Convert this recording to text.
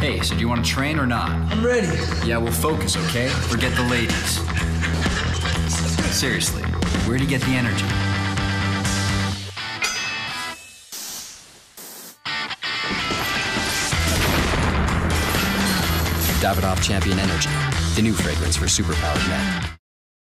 Hey, so do you want to train or not? I'm ready. Yeah, we'll focus, okay? Forget the ladies. Seriously, where do you get the energy? Davidoff Champion Energy, the new fragrance for superpowered men.